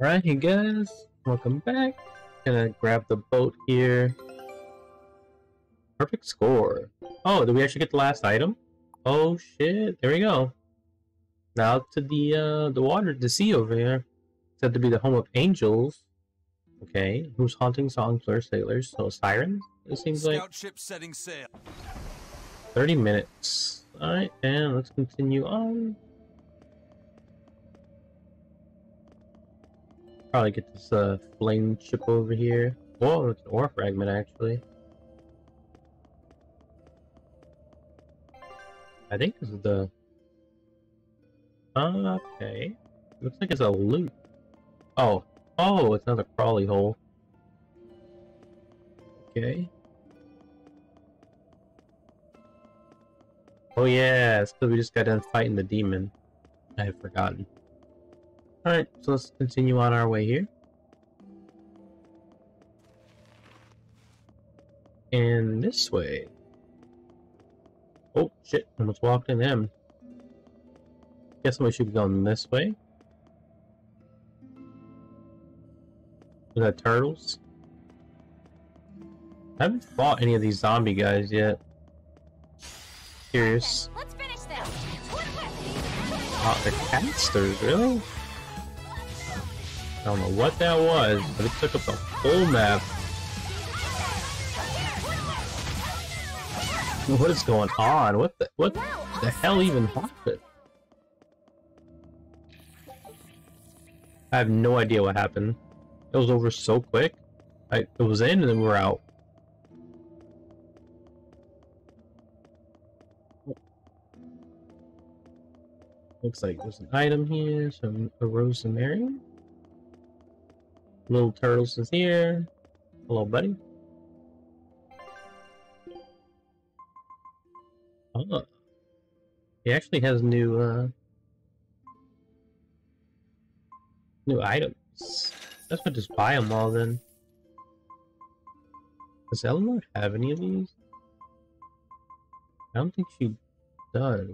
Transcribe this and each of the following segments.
Alright, you guys, welcome back. Gonna grab the boat here. Perfect score. Oh, did we actually get the last item? Oh shit, there we go. Now to the uh the water, the sea over here. Said to be the home of angels. Okay, who's haunting songs or sailors? So sirens, it seems Scout like. ship setting sail. 30 minutes. Alright, and let's continue on. Probably get this uh, flame chip over here. Whoa, it's an ore fragment actually. I think this is the. Okay. Looks like it's a loot. Oh. Oh, it's another crawly hole. Okay. Oh yeah, because we just got done fighting the demon. I had forgotten. Alright, so let's continue on our way here. And this way. Oh shit, almost walked in them. Guess we should be going this way. Is that turtles? I haven't fought any of these zombie guys yet. Curious. Let's finish this. Oh, the casters, really? I don't know what that was, but it took up the whole map. What is going on? What the what the hell even happened? I have no idea what happened. It was over so quick. I it was in and then we're out. Looks like there's an item here, some a rosemary. Little turtles is here. Hello, buddy. Oh, he actually has new uh new items. That's what just buy them all then. Does Eleanor have any of these? I don't think she does.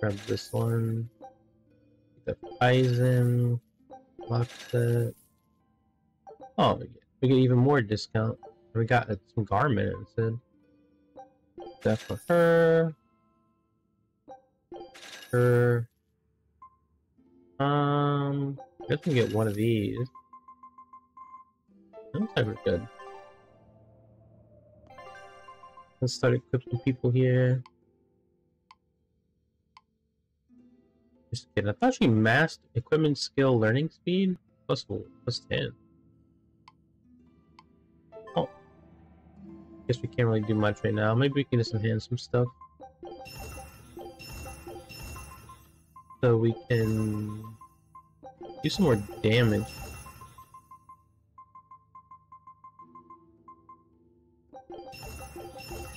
Grab this one. The Eizen. Lock that. Oh, we get, we get even more discount. We got some garment instead. That for her. Her. Um, I guess we get one of these. Looks like we're good. Let's start equipping people here. Just kidding. I thought she masked equipment skill learning speed plus plus ten. Guess we can't really do much right now. Maybe we can just enhance some stuff. So we can do some more damage.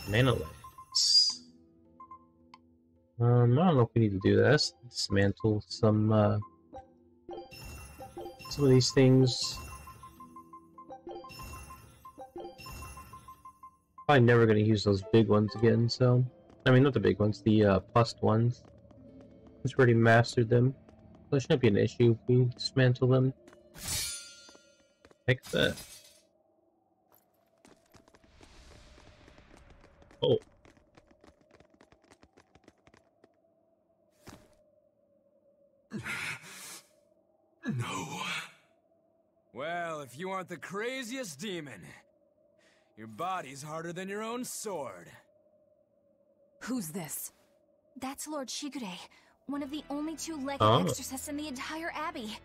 Mana. Um, I don't know if we need to do that. Let's dismantle some, uh, some of these things. Probably never gonna use those big ones again, so... I mean, not the big ones, the, uh, plus ones. We've already mastered them. So it shouldn't be an issue if we dismantle them. Like that. Oh. No. Well, if you aren't the craziest demon, your body's harder than your own sword. Who's this? That's Lord Shigure, one of the only two legate Oh. exorcists in the entire abbey.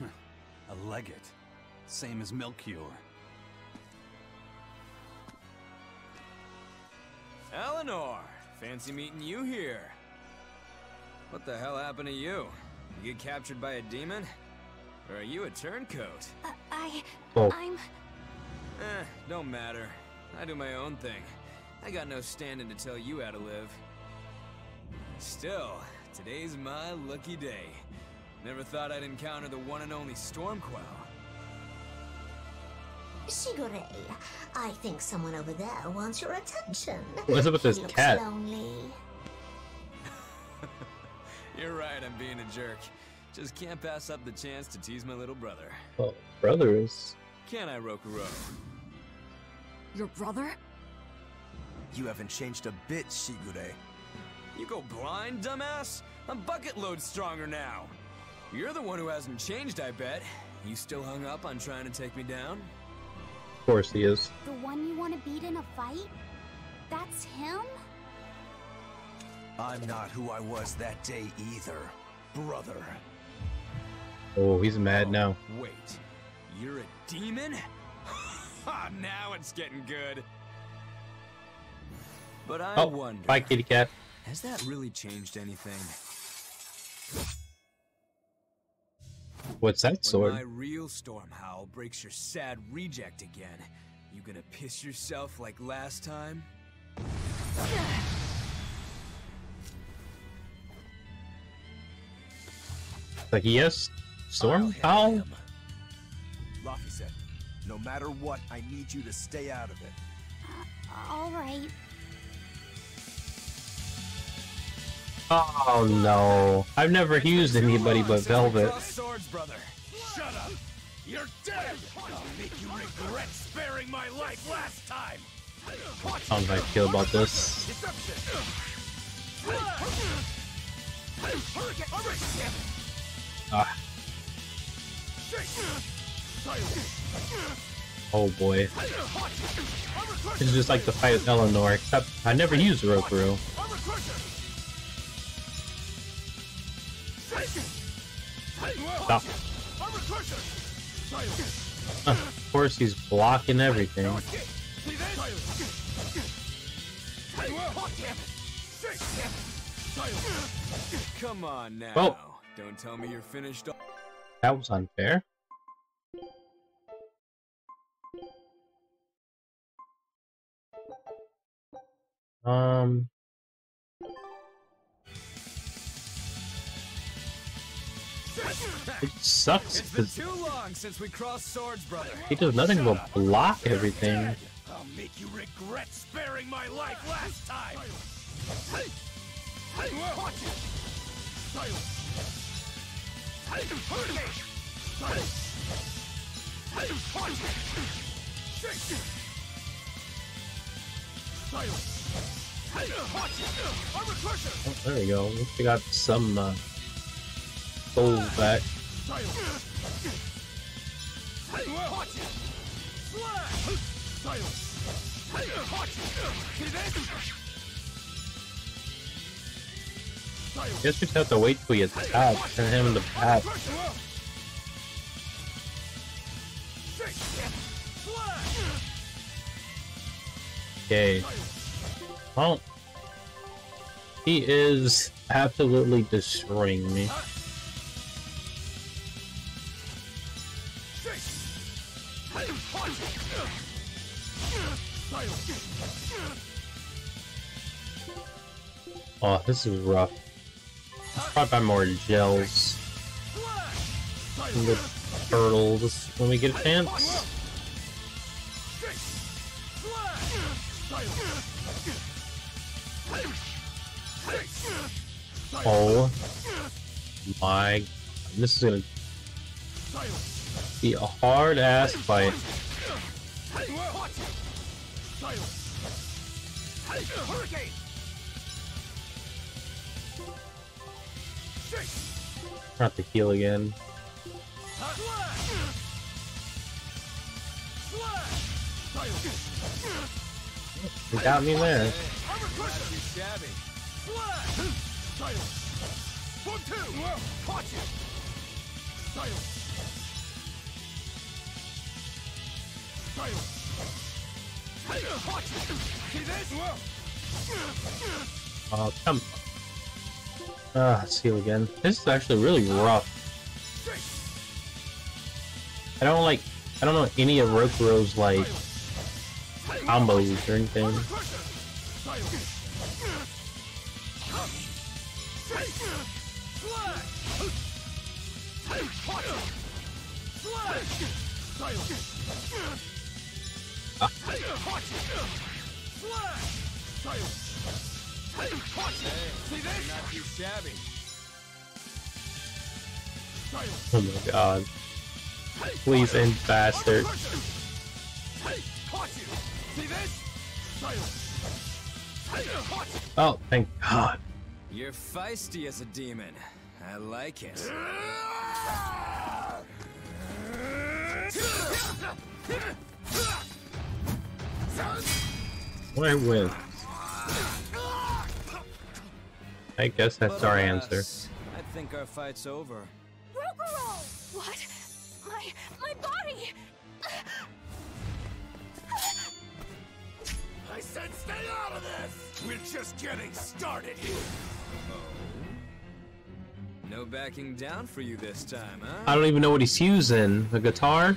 A legate. Same as Melchior. Eleanor! Fancy meeting you here. What the hell happened to you? You get captured by a demon? Or are you a turncoat? Uh, I... Oh. I'm... Eh, don't matter. I do my own thing. I got no standing to tell you how to live. Still, today's my lucky day. Never thought I'd encounter the one and only Stormquell. Shigure, I think someone over there wants your attention. What's up with this cat? lonely. You're right, I'm being a jerk. Just can't pass up the chance to tease my little brother. Well, brothers. Can I, Rokuro? Your brother? You haven't changed a bit, Shigure. You go blind, dumbass? I'm bucket load stronger now. You're the one who hasn't changed, I bet. You still hung up on trying to take me down? Of course he is. The one you want to beat in a fight? That's him? I'm not who I was that day either, brother. Oh, he's mad Oh, now. Wait, you're a demon? Ha, now it's getting good. But I Oh, wonder, bye, kitty cat. has that really changed anything? What's that sword? When my real storm howl breaks your sad reject again, you gonna piss yourself like last time? Like, yes, Storm I'll handle Owl? him. Laffy said, no matter what, I need you to stay out of it. All right. Oh no. I've never used anybody but Velvet. Swords, brother. Shut up! You're dead! I'll make you regret sparing my life last time! I don't know how I feel about this. Deception! Ah. Oh boy. It's just like the fight with Eleanor, except I never used Rokuro. Stop. Uh, of course he's blocking everything. Come on now. Oh. Don't tell me you're finished. That was unfair. Um. It sucks It's been because too long since we crossed swords, brother. he does nothing but block everything. I'll make you regret sparing my life last time! Oh, there we go. We got some uh, souls back. Guess we just have to wait till he attacks and him to pat. Okay. Well, he is absolutely destroying me. Oh, this is rough. Let's probably buy more gels the turtles when we get a chance. Oh my, this is gonna be a hard ass fight. Not to heal again. He got me there. Not too shabby. Oh, come. Ah, let's heal again. This is actually really rough. I don't like. I don't know any of Rokuro's like combos or anything. Oh my god. Please end this? Oh, thank god. You're feisty as a demon. I like it. Why win? I guess that's But our alas, answer. I think our fight's over. Rokuro! What? My my body! I said stay out of this! We're just getting started here. No backing down for you this time, huh? I don't even know what he's using. A guitar?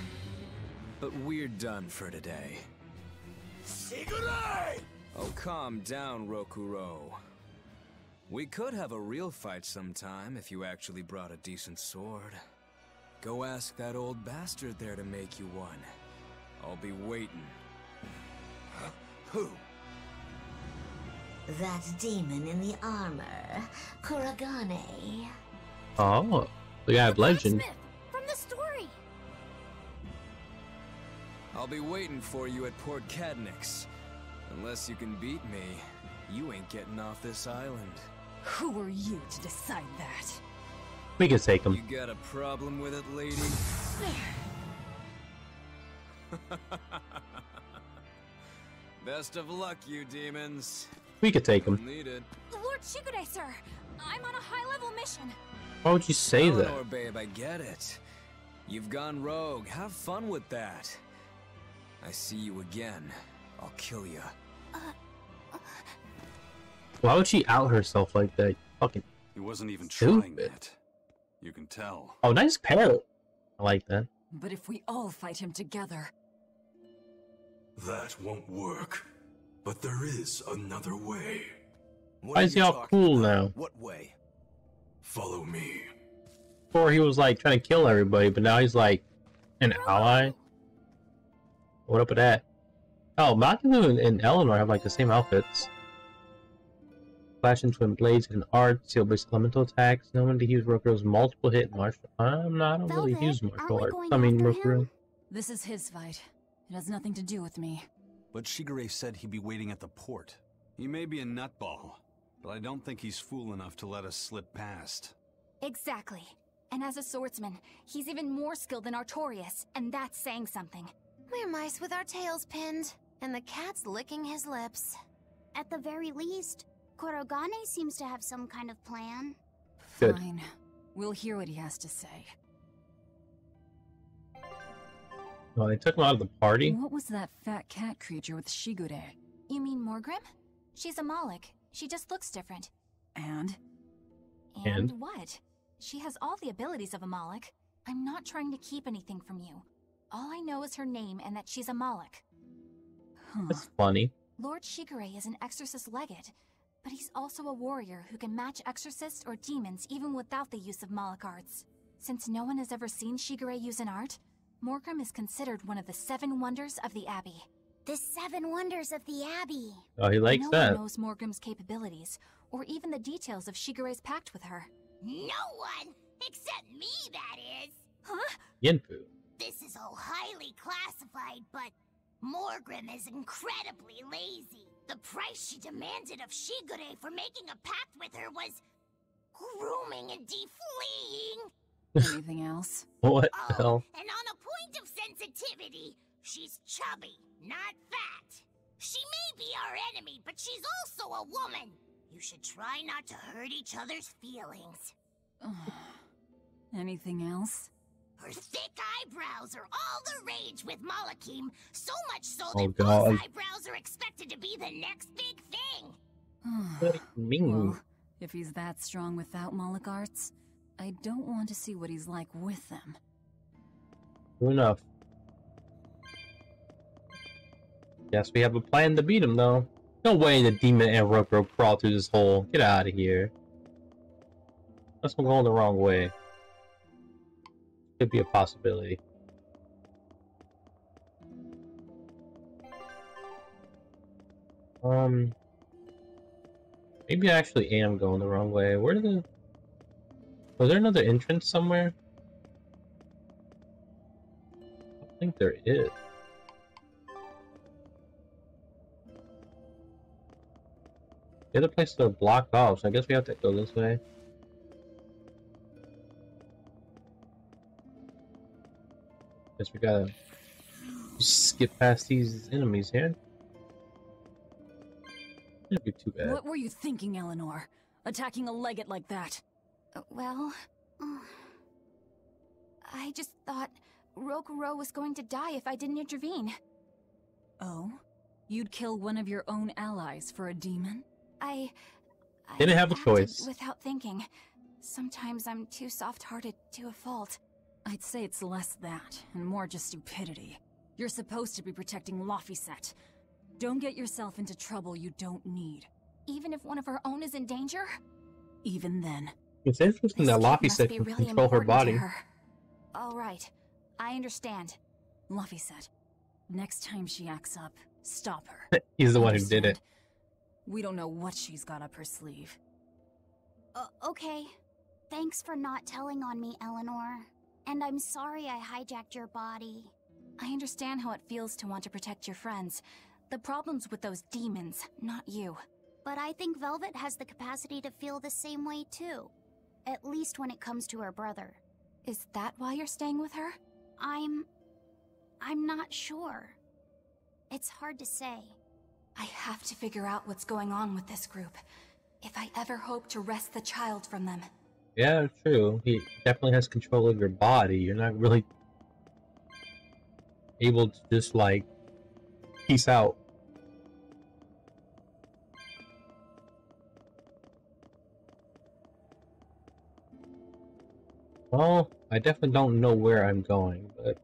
But we're done for today. Shigure! Oh, calm down, Rokuro. We could have a real fight sometime if you actually brought a decent sword. Go ask that old bastard there to make you one. I'll be waiting. Who? That demon in the armor, Kurogane. Oh, the guy of legend. Smith, from the story. I'll be waiting for you at Port Cadnix. Unless you can beat me, you ain't getting off this island. Who are you to decide that? We can take him. You got a problem with it, lady? Best of luck, you demons. We could take You'll him. Lord Shigure, sir. I'm on a high-level mission. Why would you say that? Babe, I get it. You've gone rogue. Have fun with that. I see you again. I'll kill you. Why would she out herself like that? Fucking. He wasn't even trying Stupid. that. You can tell. Oh, nice parrot. I like that. But if we all fight him together, That won't work. But there is another way. What Why is he you all cool about? now? What way? Follow me. Before he was like trying to kill everybody, but now he's like an ally. What up with that? Oh, Magilou and, and Eleanor have like the same outfits. Flashing twin blades and art, seal based elemental attacks. No one to use Rokuro's multiple hit martial. I'm not. I don't really Velvet, use martial we arts. I mean, after Rokuro. this is his fight. It has nothing to do with me. But Shigure said he'd be waiting at the port. He may be a nutball, but I don't think he's fool enough to let us slip past. Exactly. And as a swordsman, he's even more skilled than Artorius, and that's saying something. We're mice with our tails pinned, and the cat's licking his lips. At the very least, Kurogane seems to have some kind of plan. Good. Fine. We'll hear what he has to say. Oh, they took him out of the party. What was that fat cat creature with Shigure? You mean Morgrim? She's a Malak. She just looks different. And? And, And? what? She has all the abilities of a Malak. I'm not trying to keep anything from you. All I know is her name and that she's a Malak. Huh. That's funny. Lord Shigure is an exorcist legate, but he's also a warrior who can match exorcists or demons even without the use of Malak arts. Since no one has ever seen Shigure use an art, Morgrim is considered one of the seven wonders of the Abbey. The seven wonders of the Abbey. Oh, he likes no that. one knows Morgrim's capabilities, or even the details of Shigure's pact with her. No one! Except me, that is! Huh? Yinfu. This is all highly classified, but Morgrim is incredibly lazy. The price she demanded of Shigure for making a pact with her was grooming and defleeing. Anything else? What the Oh, hell? and on a point of sensitivity, she's chubby, not fat. She may be our enemy, but she's also a woman. You should try not to hurt each other's feelings. Anything else? Her thick eyebrows are all the rage with Malakhim, so much so Oh, that false God. eyebrows are expected to be the next big thing. What do you mean? well, if he's that strong without Malak arts, I don't want to see what he's like with them. True enough. Yes, we have a plan to beat him, though. No way the demon and Rokuro crawl through this hole. Get out of here. Unless we're going the wrong way. Could be a possibility. Um... Maybe I actually am going the wrong way. Where did the... Was there another entrance somewhere? I think there is. The other places are blocked off, so I guess we have to go this way. Guess we gotta skip past these enemies here. Shouldn't be too bad. What were you thinking, Eleanor? Attacking a legate like that? Uh, well, uh, I just thought Rokuro was going to die if I didn't intervene. Oh? You'd kill one of your own allies for a demon? I... I Didn't have a choice. Without thinking. Sometimes I'm too soft-hearted to a fault. I'd say it's less that, and more just stupidity. You're supposed to be protecting Laphicet. Don't get yourself into trouble you don't need. Even if one of our own is in danger? Even then. It's interesting that This kid Laffy must said be can really control her body. her. All right. I understand. Laphicet, next time she acts up, stop her. He's the one who did it. We don't know what she's got up her sleeve. Uh, okay. Thanks for not telling on me, Eleanor. And I'm sorry I hijacked your body. I understand how it feels to want to protect your friends. The problem's with those demons, not you. But I think Velvet has the capacity to feel the same way too. At least when it comes to her brother. Is that why you're staying with her? I'm... I'm not sure. It's hard to say. I have to figure out what's going on with this group. If I ever hope to wrest the child from them. Yeah, true. He definitely has control of your body. You're not really able to just like peace out. Well, I definitely don't know where I'm going, but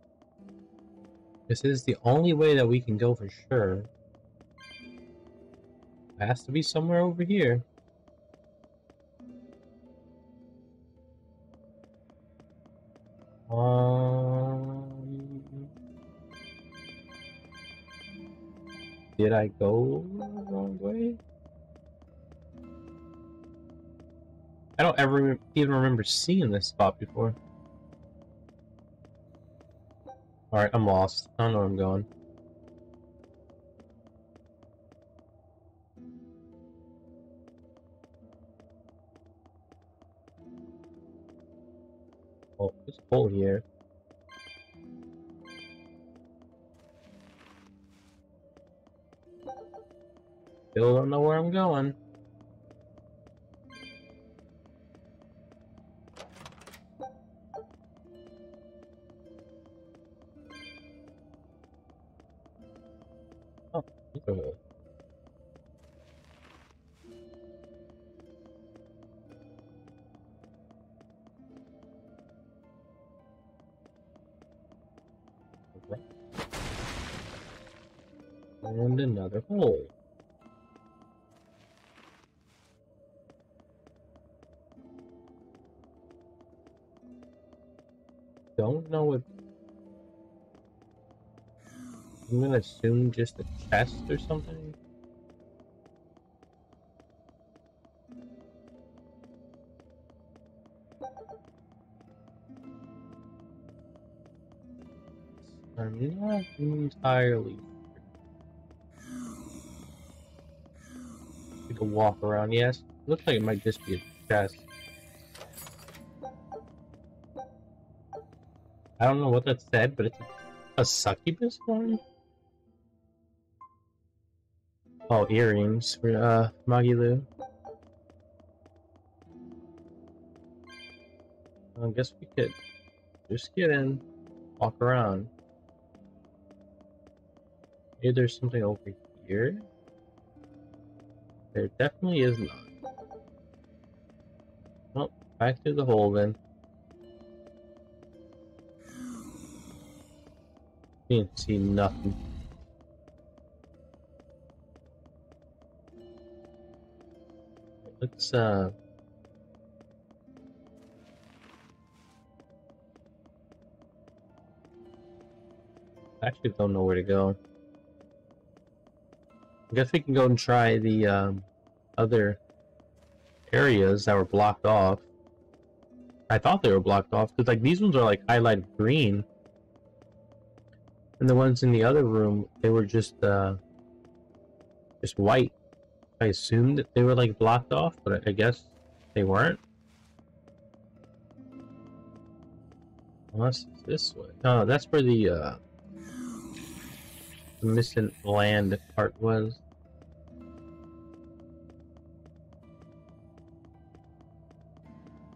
this is the only way that we can go for sure. Has to be somewhere over here. Um, did I go the wrong way? I don't ever even remember seeing this spot before. Alright, I'm lost. I don't know where I'm going. Oh, here. Still don't know where I'm going. And another hole. Don't know what. I'm gonna assume just a chest or something. Not entirely Take a walk around, yes. Looks like it might just be a chest. I don't know what that said, but it's a, a succubus one? Oh, earrings for uh Magilou. I guess we could just get in, walk around. Maybe there's something over here. There definitely is not. Well, back to the hole then. Didn't see nothing. Let's uh I actually don't know where to go. I guess we can go and try the um, other areas that were blocked off. I thought they were blocked off because like these ones are like highlighted green. And the ones in the other room, they were just uh just white. I assumed that they were like blocked off, but I guess they weren't. Unless it's this way. Oh, that's where the uh the missing land part was.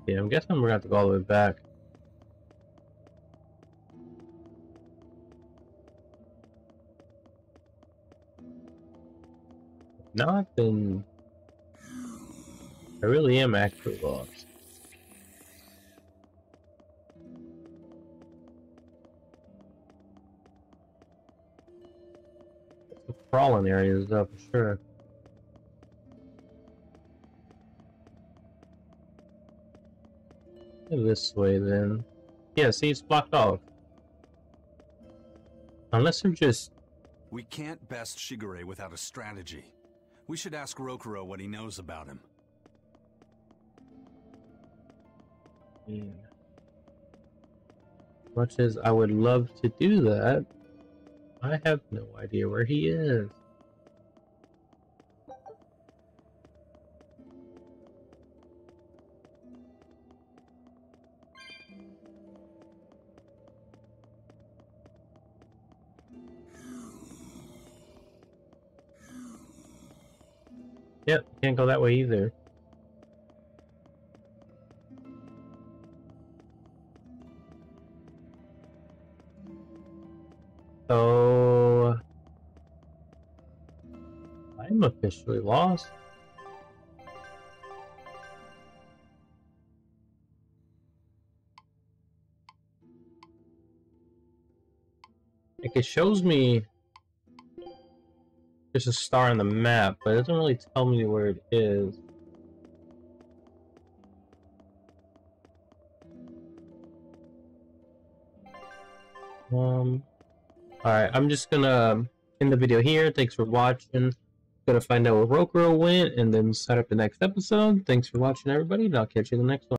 Yeah, I'm guessing we're gonna have to go all the way back. Not then. I really am actually lost. Crawling areas though for sure. This way then. Yeah, see it's blocked off. Unless they're just We can't best Shigure without a strategy. We should ask Rokuro what he knows about him. Hmm. Much as I would love to do that, I have no idea where he is. Yep, can't go that way either. So I'm officially lost. Like it shows me there's a star on the map, but it doesn't really tell me where it is. Um, alright, I'm just gonna um, end the video here. Thanks for watching. Gonna find out where Rokuro went and then set up the next episode. Thanks for watching, everybody, and I'll catch you in the next one.